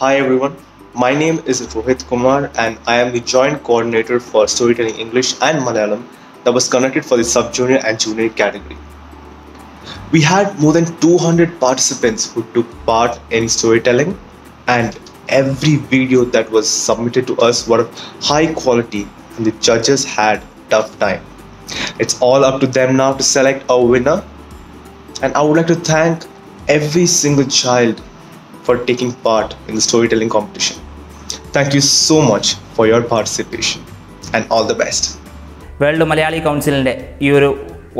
Hi everyone, my name is Rohit Kumar and I am the joint coordinator for storytelling English and Malayalam that was conducted for the sub junior and junior category. We had more than 200 participants who took part in storytelling and every video that was submitted to us were of high quality and the judges had tough time. It's all up to them now to select a winner and I would like to thank every single child for taking part in the storytelling competition. Thank you so much for your participation and all the best. World Malayali കൗൺസിലിന്റെ ഈ ഒരു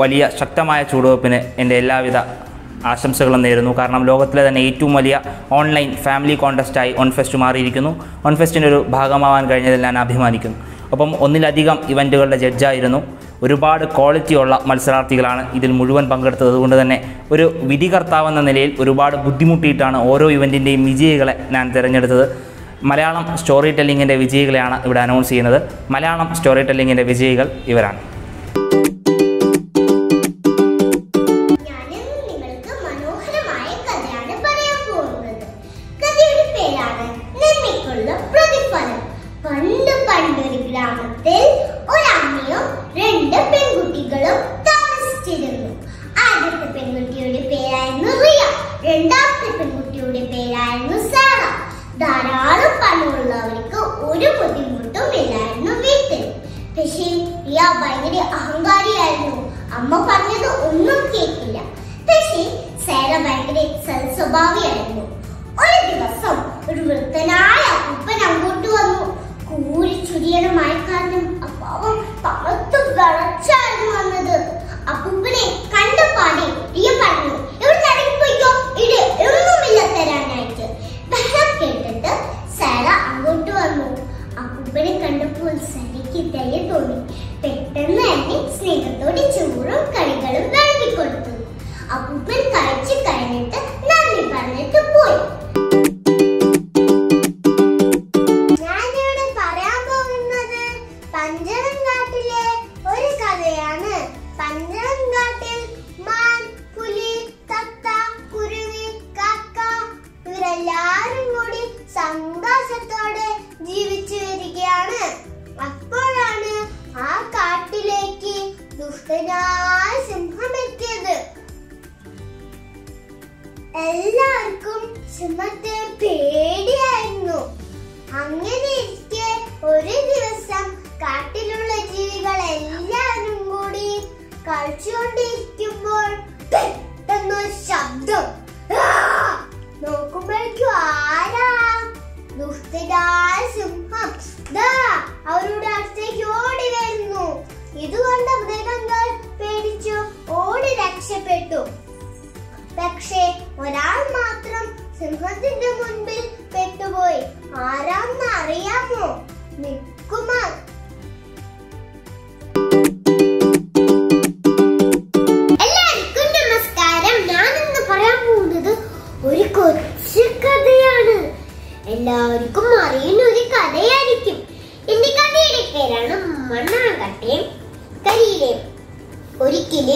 വലിയ ശക്തമായ ചുവടുവെപ്പിന് എന്റെ എല്ലാവിധ ആശംസകളും നേരുന്നു കാരണം ലോകത്തിലെ തന്നെ ഏറ്റവും വലിയ ഓൺലൈൻ ഫാമിലി കോൺടെസ്റ്റായി ഓൺഫെസ്റ്റ് മാറിയിരിക്കുന്നു ഓൺഫെസ്റ്റിന്റെ ഒരു ഭാഗമാവാൻ കഴിഞ്ഞതിൽ ഞാൻ അഭിമാനിക്കുന്നു ഒപ്പം ഒന്നിലധികം ഇവന്റുകളുടെ ജഡ്ജായിരുന്നു ഒരുപാട് ക്വാളിറ്റിയുള്ള മത്സരാർത്ഥികളാണ് ഇതിൽ മുഴുവൻ പങ്കെടുത്തത്. അതുകൊണ്ട് തന്നെ ഒരു വിധികർത്താവെന്ന നിലയിൽ ഒരുപാട് ബുദ്ധിമുട്ടിയിട്ടാണ് ഓരോ ഇവന്റിന്റെയും വിജയികളെ ഞാൻ തിരഞ്ഞെടുത്തത്. മലയാളം സ്റ്റോറി ടെല്ലിങ്ങിന്റെ വിജയികളെയാണ് ഇവിടെ അനൗൺസ് ചെയ്യുന്നത്. മലയാളം സ്റ്റോറി ടെല്ലിങ്ങിന്റെ വിജയികൾ ഇവരാണ്. രണ്ടാമത്തെ പെൺകുട്ടിയുടെ പേരായിരുന്നു സാറ. ധാരാളം പണമുള്ളവർക്ക് ഒരു ബുദ്ധിമുട്ടും ഇല്ലായിരുന്നു വീട്ടിൽ. പക്ഷേ റിയ ഭയങ്കര അഹങ്കാരിയായിരുന്നു. അമ്മ പറഞ്ഞത് ഒന്നും കേട്ടില്ല. പക്ഷേ സേന ഭയങ്കര സൽസ്വഭാവിയായിരുന്നു ഒരു ദിവസം ഒരു വൃത്തനായ ഉപ്പൻ അങ്ങോട്ട് വന്നു. കൂരി ചുരിയണ കഴിച്ചു കഴിഞ്ഞിട്ട് നന്ദി പറഞ്ഞിട്ട് പോയി സിംഹത്തെ പേടിയായിരുന്നു. അങ്ങനെ ഇരിക്കെ ഒരു ദിവസം കാട്ടിലുള്ള ജീവികൾ എല്ലാവരും കൂടി കളിച്ചുകൊണ്ടിരിക്കുമ്പോൾ പെട്ടെന്നൊരു ശബ്ദം! നോക്കുമ്പോഴേക്കും ആരാ? ദുഷ്ടരായ സിംഹം. അവരുടെ അടുത്തേക്ക് ഓടി വരുന്നു. ഇതുകൊണ്ട് മൃഗങ്ങൾ പേടിച്ചു ഓടി രക്ഷപ്പെട്ടു. പക്ഷേ ഒരാൾ മാത്രം സിംഹത്തിന്റെ മുൻപിൽ പെട്ടുപോയി. ആരാന്ന് അറിയാമോ? നിക്കുമാർ എല്ലാവർക്കും നമസ്കാരം. ഞാൻ ഇന്ന് പറയാൻ പോകുന്നത് ഒരു കൊച്ചു കഥയാണ്. എല്ലാവർക്കും അറിയുന്ന ഒരു കഥയായിരിക്കും. എന്റെ കഥയുടെ പേരാണ് മണ്ണാങ്കട്ടയും കരിയിലയും ഒരിക്കൽ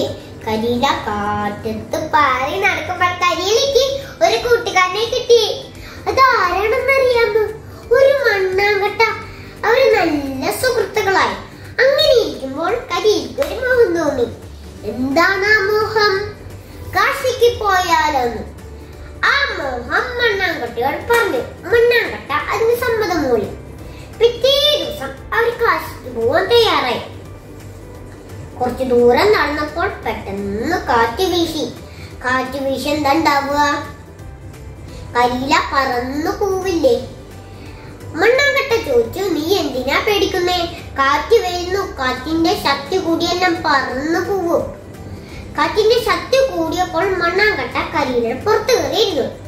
കരിയില കാറ്റത്ത് പാറി നടക്കുമ്പോൾ കരിയിലേക്ക് ഒരു കൂട്ടുകാരനെ കിട്ടി. അത് ആരാണെന്നറിയാമോ ഒരു മണ്ണാങ്കട്ട. അവർ നല്ല സുഹൃത്തുക്കളായി. അങ്ങനെ ഇരിക്കുമ്പോൾ കരി ഒരു മോഹം തോന്നി. എന്താണ് ആ മോഹം കാശിക്ക് പോയാലോന്ന്. ആ മോഹം മണ്ണാങ്കട്ടയോട് പറഞ്ഞു. മണ്ണാങ്കട്ട അതിന് സമ്മതം മൂലം പിറ്റേ ദിവസം അവർ കാശിക്ക് പോവാൻ തയ്യാറായി. കുറച്ച് ദൂരം നടന്നപ്പോൾ പെട്ടെന്ന് കാറ്റ് വീശി. കാറ്റ് വീശി എന്താ ഉണ്ടാവുക? കരിയില പറന്നു പോവില്ലേ? മണ്ണാങ്കട്ട ചോദിച്ചു നീ എന്തിനാ പേടിക്കുന്നേ? കാറ്റ് വരുന്നു കാറ്റിന്റെ ശക്തി കൂടിയെല്ലാം പറന്നു പോവും. കാറ്റിന്റെ ശക്തി കൂടിയപ്പോൾ മണ്ണാങ്കട്ട കരിയില പുറത്തു കയറിയിരുന്നു.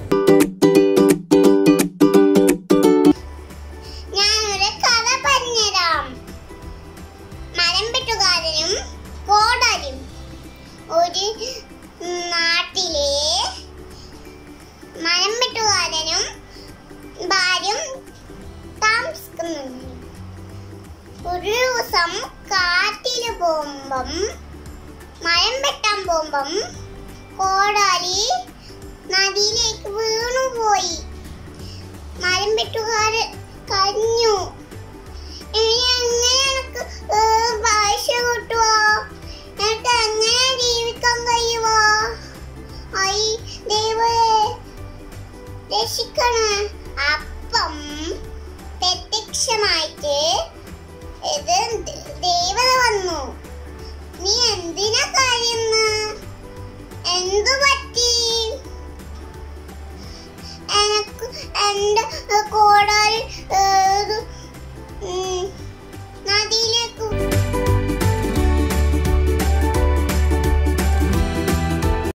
ദിവസം കാട്ടില് പോകുമ്പം മരം വെട്ടാൻ പോകുമ്പം കോടാലി എന്റെ കോടാലി